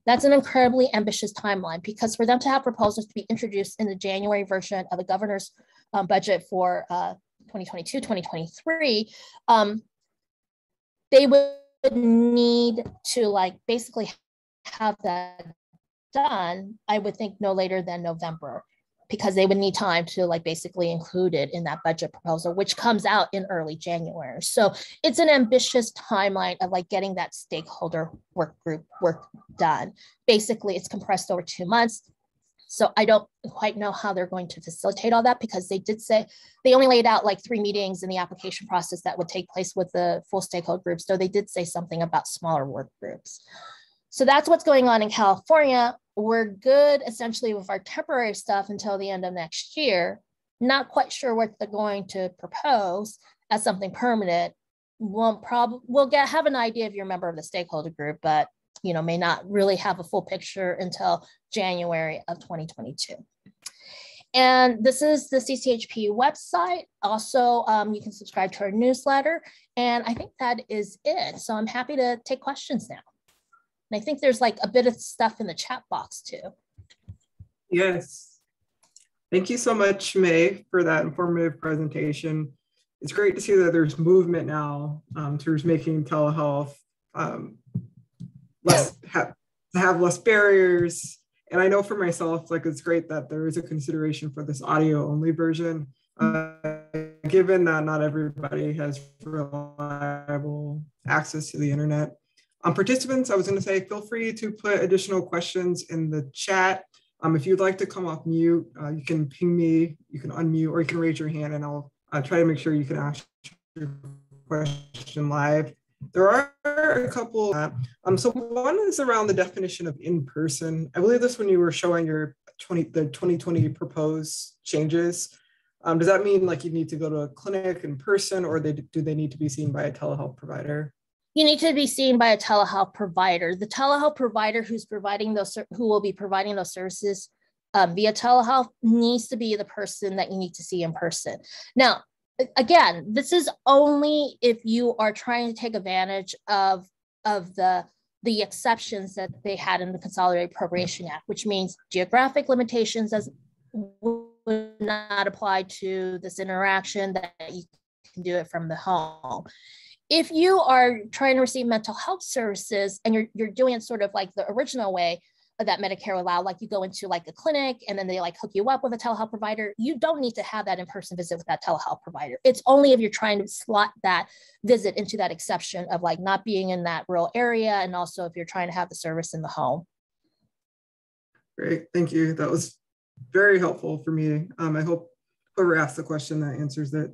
That's an incredibly ambitious timeline because for them to have proposals to be introduced in the January version of the governor's um, budget for uh, 2022, 2023, um, they would need to like basically have that done, I would think no later than November because they would need time to like basically include it in that budget proposal, which comes out in early January. So it's an ambitious timeline of like getting that stakeholder work group work done. Basically, it's compressed over two months. So I don't quite know how they're going to facilitate all that because they did say they only laid out like three meetings in the application process that would take place with the full stakeholder groups. So they did say something about smaller work groups. So that's what's going on in California we're good essentially with our temporary stuff until the end of next year. Not quite sure what they're going to propose as something permanent. Won't probably we'll get have an idea if you're a member of the stakeholder group, but you know may not really have a full picture until January of 2022. And this is the CCHP website. Also, um, you can subscribe to our newsletter. And I think that is it. So I'm happy to take questions now. And I think there's like a bit of stuff in the chat box too. Yes. Thank you so much, Mei, for that informative presentation. It's great to see that there's movement now um, towards making telehealth um, less ha have less barriers. And I know for myself, like it's great that there is a consideration for this audio only version, uh, given that not everybody has reliable access to the internet. Um, participants, I was going to say, feel free to put additional questions in the chat. Um, if you'd like to come off mute, uh, you can ping me, you can unmute, or you can raise your hand and I'll uh, try to make sure you can ask your question live. There are a couple. Uh, um, so one is around the definition of in-person. I believe this when you were showing your 20, the 2020 proposed changes. Um, does that mean like you need to go to a clinic in person or they, do they need to be seen by a telehealth provider? You need to be seen by a telehealth provider. The telehealth provider who's providing those, who will be providing those services um, via telehealth needs to be the person that you need to see in person. Now, again, this is only if you are trying to take advantage of, of the, the exceptions that they had in the Consolidated Appropriation Act, which means geographic limitations as would not apply to this interaction that you can do it from the home if you are trying to receive mental health services and you're, you're doing it sort of like the original way that Medicare allow, like you go into like a clinic and then they like hook you up with a telehealth provider, you don't need to have that in-person visit with that telehealth provider. It's only if you're trying to slot that visit into that exception of like not being in that rural area and also if you're trying to have the service in the home. Great, thank you. That was very helpful for me. Um, I hope whoever asked the question that answers it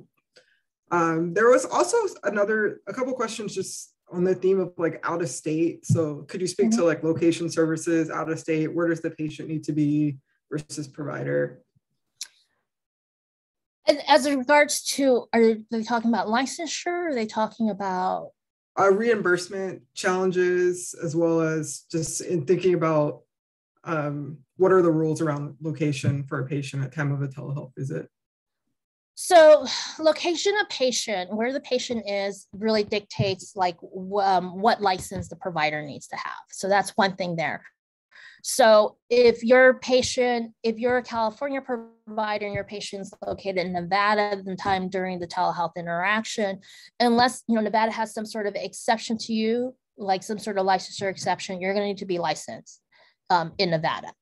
Um, there was also another, a couple questions just on the theme of like out of state. So could you speak mm-hmm. to like location services out of state? Where does the patient need to be versus provider? And as regards to, are they talking about licensure? Are they talking about uh, reimbursement challenges, as well as just in thinking about um, what are the rules around location for a patient at time of a telehealth visit? So, location of patient, where the patient is, really dictates like um, what license the provider needs to have. So that's one thing there. So if your patient, if you're a California provider and your patient's located in Nevada the time during the telehealth interaction, unless you know Nevada has some sort of exception to you, like some sort of licensure exception, you're going to need to be licensed um, in Nevada.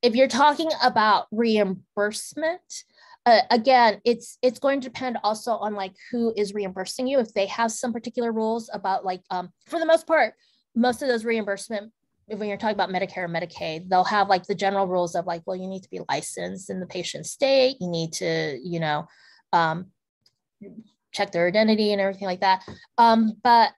If you're talking about reimbursement, uh, again, it's it's going to depend also on like who is reimbursing you. If they have some particular rules about like, um, for the most part, most of those reimbursement when you're talking about Medicare and Medicaid, they'll have like the general rules of like, well, you need to be licensed in the patient state. You need to, you know, um, check their identity and everything like that. Um, but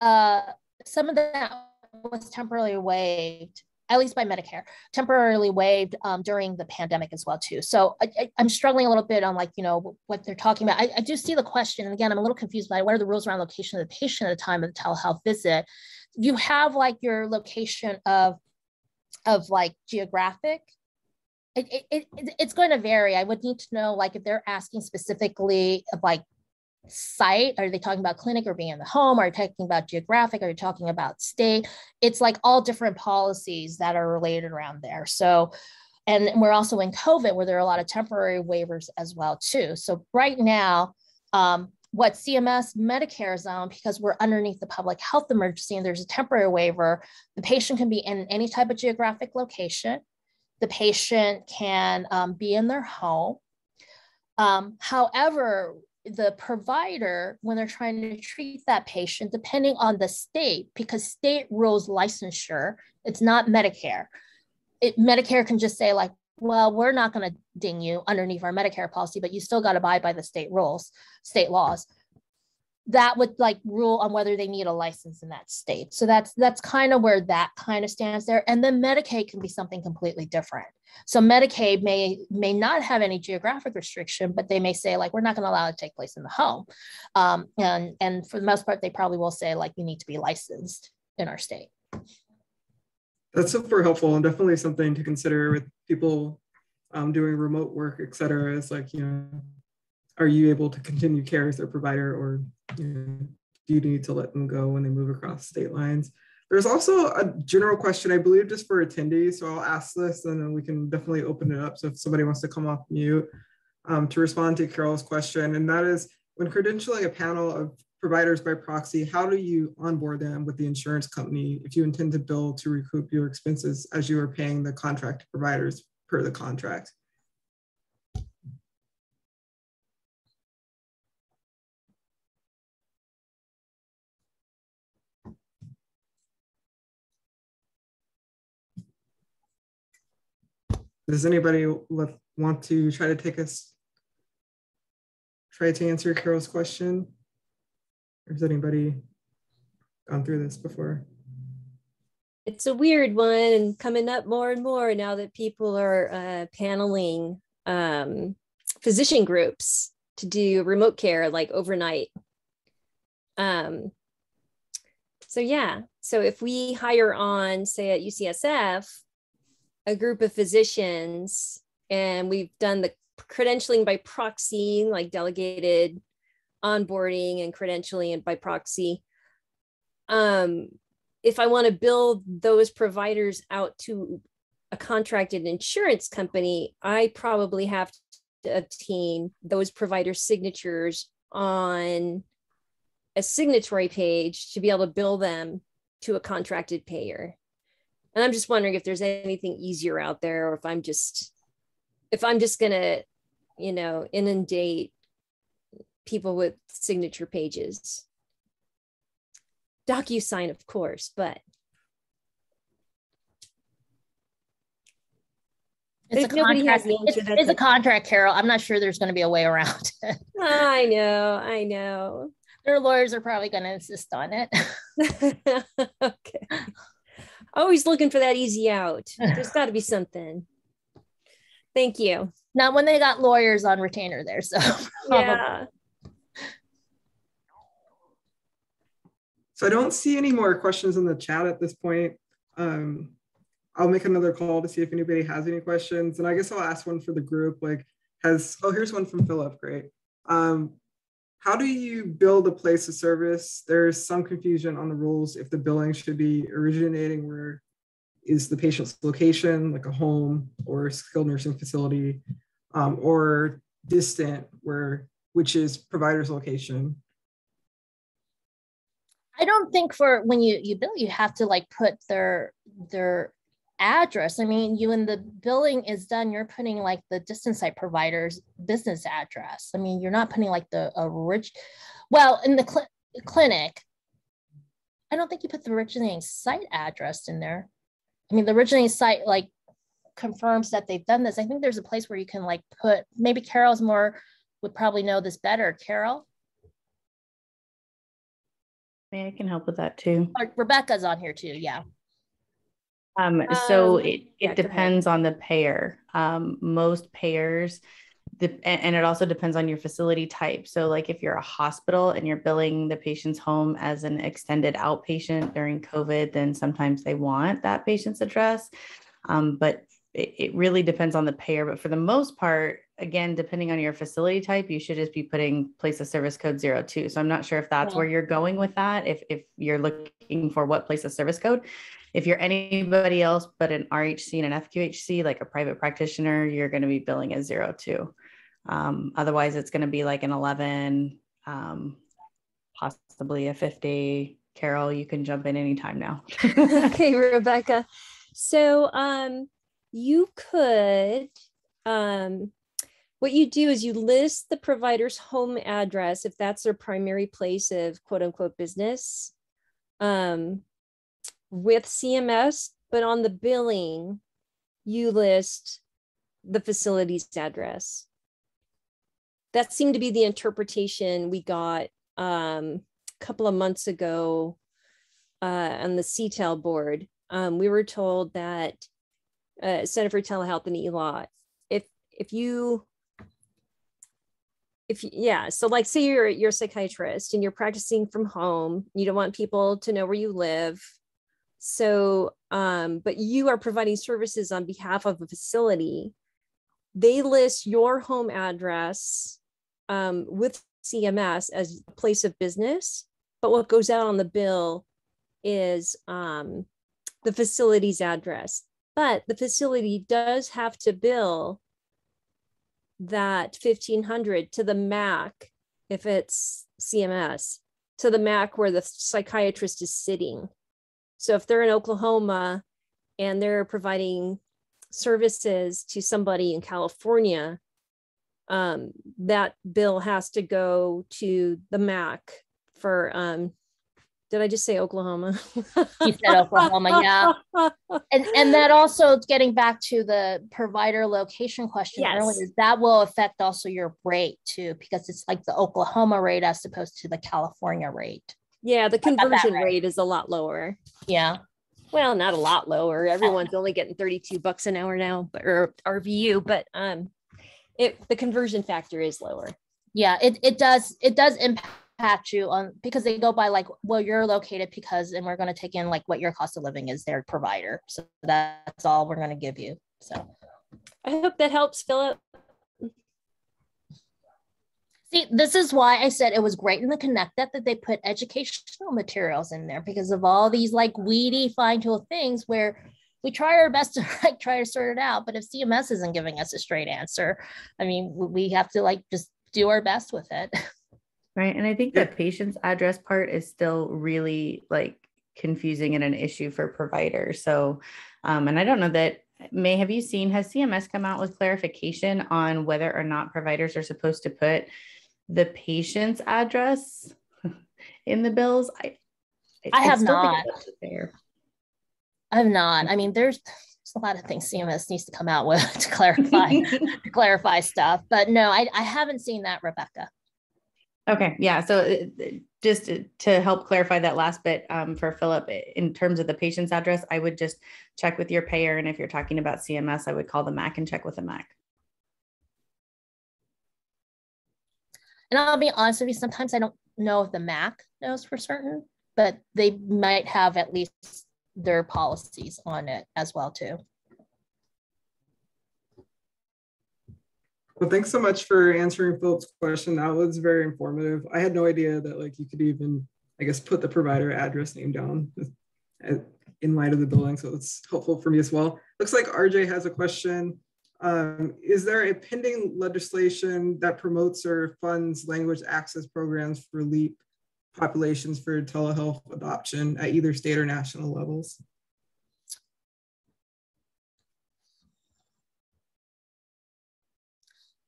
uh, some of that was temporarily waived, at least by Medicare, temporarily waived um, during the pandemic as well too. So I, am struggling a little bit on like, you know, what they're talking about. I, I do see the question. And again, I'm a little confused by what are the rules around location of the patient at the time of the telehealth visit you have like your location of of like geographic it, it, it, it's going to vary i would need to know like if they're asking specifically of like site are they talking about clinic or being in the home are you talking about geographic are you talking about state it's like all different policies that are related around there so and we're also in covid where there are a lot of temporary waivers as well too so right now um, what CMS Medicare is on because we're underneath the public health emergency and there's a temporary waiver. The patient can be in any type of geographic location. The patient can um, be in their home. Um, however, the provider, when they're trying to treat that patient, depending on the state, because state rules licensure, it's not Medicare. It, Medicare can just say like, well, we're not going to ding you underneath our Medicare policy, but you still got to abide by the state rules, state laws. That would like rule on whether they need a license in that state. So that's that's kind of where that kind of stands there. And then Medicaid can be something completely different. So Medicaid may may not have any geographic restriction, but they may say like we're not going to allow it to take place in the home. Um, and and for the most part, they probably will say like you need to be licensed in our state. That's super helpful and definitely something to consider with people um, doing remote work, et cetera. Is like, you know, are you able to continue care as their provider or you know, do you need to let them go when they move across state lines? There's also a general question, I believe, just for attendees. So I'll ask this and then we can definitely open it up. So if somebody wants to come off mute um, to respond to Carol's question, and that is when credentialing a panel of providers by proxy, how do you onboard them with the insurance company if you intend to bill to recoup your expenses as you are paying the contract providers per the contract? Does anybody want to try to take us, try to answer Carol's question? has anybody gone through this before? It's a weird one and coming up more and more now that people are uh, paneling um, physician groups to do remote care like overnight. Um, so yeah, so if we hire on, say at UCSF, a group of physicians and we've done the credentialing by proxy, like delegated onboarding and credentialing and by proxy. Um, if I want to build those providers out to a contracted insurance company, I probably have to obtain those provider signatures on a signatory page to be able to bill them to a contracted payer. And I'm just wondering if there's anything easier out there or if I'm just if I'm just going to, you know, inundate people with signature pages. DocuSign, of course, but. It's If a contract. It's, it's a okay. contract, Carol. I'm not sure there's going to be a way around it. I know, I know. Their lawyers are probably going to insist on it. okay. Always looking for that easy out. There's got to be something. Thank you. Not when they got lawyers on retainer there. So Yeah. So I don't see any more questions in the chat at this point. Um, I'll make another call to see if anybody has any questions. And I guess I'll ask one for the group, like has, oh, here's one from Philip, great. Um, how do you build a place of service? There's some confusion on the rules if the billing should be originating where is the patient's location, like a home or skilled nursing facility, um, or distant where, which is provider's location. I don't think for when you you bill, you have to like put their their address. I mean, you when the billing is done, you're putting like the distance site provider's business address. I mean, you're not putting like the orig. Well, in the cl- clinic, I don't think you put the originating site address in there. I mean, the originating site like confirms that they've done this. I think there's a place where you can like put. Maybe Carol's more would probably know this better. Carol Maybe I can help with that too. or Rebecca's on here too. Yeah. Um, so Um, it, it ahead. depends on the payer. Um, most payers, the, and, and it also depends on your facility type. So like if you're a hospital and you're billing the patient's home as an extended outpatient during COVID, then sometimes they want that patient's address. Um, but it, it really depends on the payer. But for the most part, again, depending on your facility type, you should just be putting place of service code zero two. So I'm not sure if that's Yeah. where you're going with that. If, if you're looking for what place of service code, if you're anybody else but an RHC and an FQHC, like a private practitioner, you're going to be billing as zero two. Um, otherwise, it's going to be like an 11, um, possibly a 50. Carol, you can jump in anytime now. okay, Rebecca. So um you could um what you do is you list the provider's home address if that's their primary place of quote unquote business um with CMS, but on the billing you list the facility's address. That seemed to be the interpretation we got um a couple of months ago uh, on the CTEL board, um, we were told that uh, Center for Telehealth and ELAW, if if you if yeah, so like say you're you're a psychiatrist and you're practicing from home, you don't want people to know where you live. So, um, but you are providing services on behalf of a facility. They list your home address um, with CMS as a place of business, but what goes out on the bill is um, the facility's address. But the facility does have to bill that 1500 to the MAC if it's CMS, to the MAC where the psychiatrist is sitting. So if they're in Oklahoma and they're providing services to somebody in California, um, that bill has to go to the MAC for um, did I just say Oklahoma? You said Oklahoma, yeah. And and that also getting back to the provider location question Yes. earlier, that will affect also your rate too, because it's like the Oklahoma rate as opposed to the California rate. Yeah, the conversion right. rate is a lot lower. Yeah. Well, not a lot lower. Everyone's only getting 32 bucks an hour now, but or RVU, but um it the conversion factor is lower. Yeah, it, it does it does impact you on because they go by like well you're located because and we're going to take in like what your cost of living is their provider. So that's all we're going to give you. So I hope that helps, Philip. See, this is why I said it was great in the Connect that that they put educational materials in there because of all these like weedy fine tool things where we try our best to like try to sort it out. But if CMS isn't giving us a straight answer, I mean, we have to like just do our best with it. Right. And I think the patient's address part is still really like confusing and an issue for providers. So, um, and I don't know that, Mei, have you seen, has CMS come out with clarification on whether or not providers are supposed to put the patient's address in the bills? I, I have still think not. there. I have not. I mean, there's there's a lot of things CMS needs to come out with to clarify to clarify stuff. But no, I, I haven't seen that, Rebecca. Okay, yeah. So uh, just to help clarify that last bit um, for Philip, in terms of the patient's address, I would just check with your payer. And if you're talking about CMS, I would call the MAC and check with the MAC. And I'll be honest with you, sometimes I don't know if the MAC knows for certain, but they might have at least their policies on it as well too. Well, thanks so much for answering Philip's question. That was very informative. I had no idea that like you could even, I guess, put the provider address name down uh, in light of the building. So it's helpful for me as well. Looks like RJ has a question. Um, is there a pending legislation that promotes or funds language access programs for LEP populations for telehealth adoption at either state or national levels?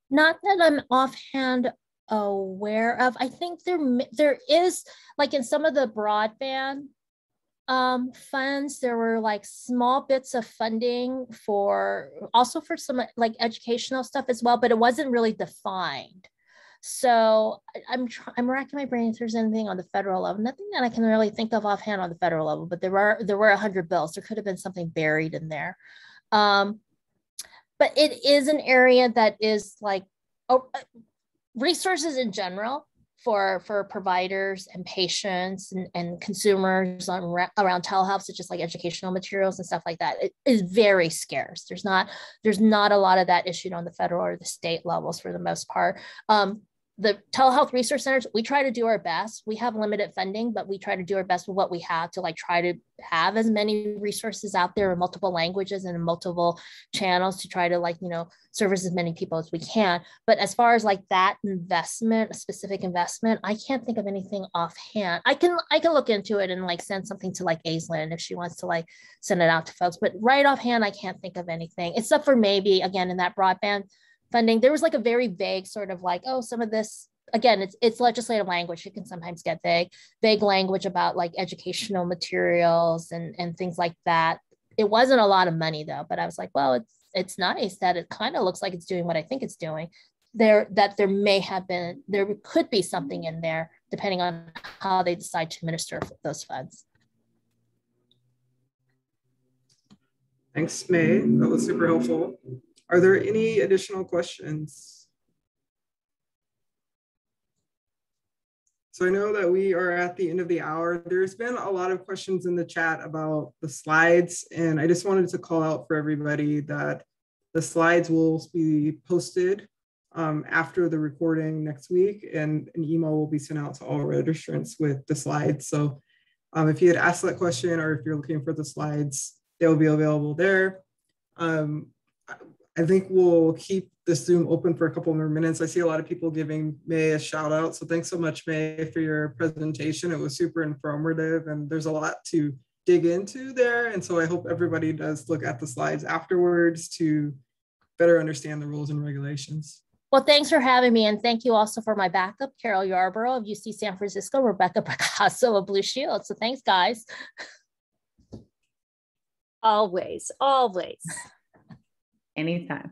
Not that I'm offhand aware of. I think there there is like in some of the broadband um, funds, there were like small bits of funding for also for some like educational stuff as well, but it wasn't really defined. So I'm I'm racking my brain if there's anything on the federal level. Nothing that I can really think of offhand on the federal level, but there were there were a hundred bills. There could have been something buried in there. Um, but it is an area that is like oh, resources in general for for providers and patients and, and consumers on, around telehealth such as like educational materials and stuff like that it is very scarce. There's not there's not a lot of that issued on the federal or the state levels for the most part. Um, the telehealth resource centers we try to do our best. We have limited funding but we try to do our best with what we have to like try to have as many resources out there in multiple languages and multiple channels to try to like you know service as many people as we can. But as far as like that investment a specific investment i can't think of anything offhand. I can i can look into it and like send something to like aislinn if she wants to like send it out to folks but right offhand i can't think of anything except for maybe again in that broadband funding. There was like a very vague sort of like, oh, some of this again, it's it's legislative language. It can sometimes get vague, vague language about like educational materials and and things like that. It wasn't a lot of money though, but I was like, well, it's it's nice that it kind of looks like it's doing what I think it's doing. There that there may have been there could be something in there depending on how they decide to administer those funds. Thanks, Mei. That was super helpful. Are there any additional questions? So I know that we are at the end of the hour. There's been a lot of questions in the chat about the slides, and I just wanted to call out for everybody that the slides will be posted um, after the recording next week, and an email will be sent out to all registrants with the slides. So um, if you had asked that question or if you're looking for the slides, they will be available there. Um, I think we'll keep this Zoom open for a couple more minutes. I see a lot of people giving Mei a shout out. So thanks so much, Mei, for your presentation. It was super informative and there's a lot to dig into there. And so I hope everybody does look at the slides afterwards to better understand the rules and regulations. Well, thanks for having me. And thank you also for my backup, Carol Yarborough of UC San Francisco, Rebecca Picasso of Blue Shield. So thanks, guys. Always, always. Anytime.